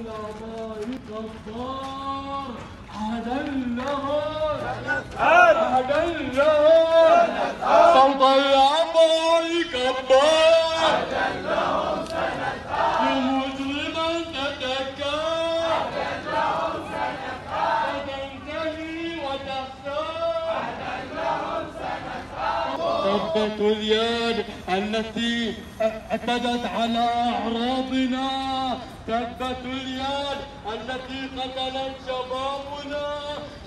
العلماء كفار عهدا له عهدا له صوت ثبت اليد التي اعتدت على أعراضنا. ثبت اليد التي قتلت شبابنا.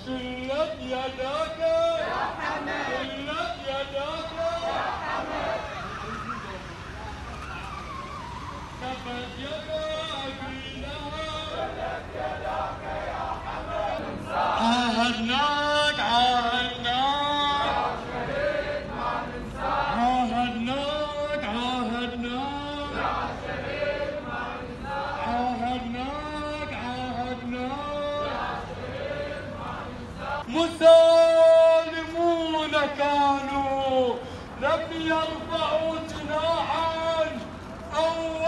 شلت يداك. يا حمد شلت يداك يا حمد. كفت يداك عاهدناك عاهدناك عاهدناك عاهدناك. مسالمون كانوا لم يرفعوا جناحا أو